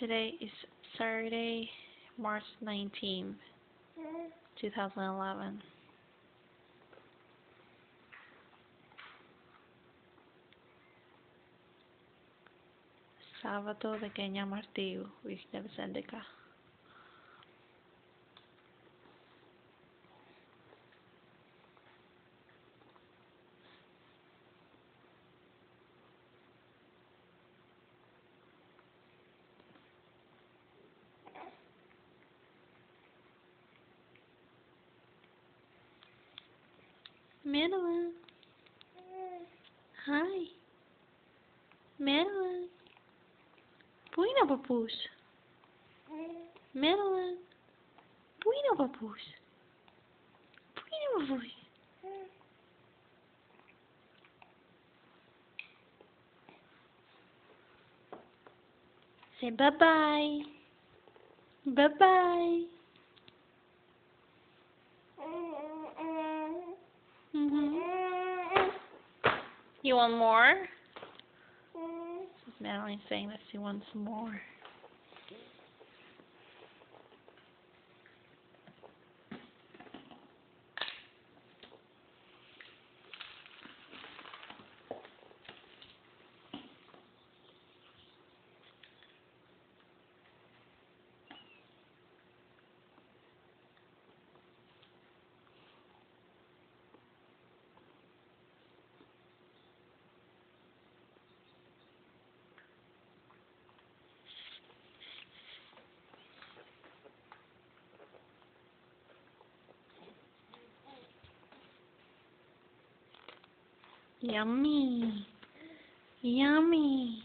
Today is Saturday, March 19th, 2011. Sábado de Kenya Martillo, Virgen Sendika. Madeleine. Hi. Madeleine. Buena, papus. Madeleine. Buena, papus. Buena, papus. Say bye-bye. Bye-bye. You want more? Mm. Madeleine saying that she wants more. Yummy. Yummy.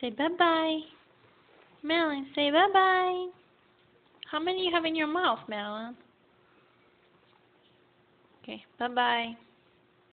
Say bye-bye. Madeleine, say bye-bye. How many you have in your mouth, Madeleine? Okay, bye-bye.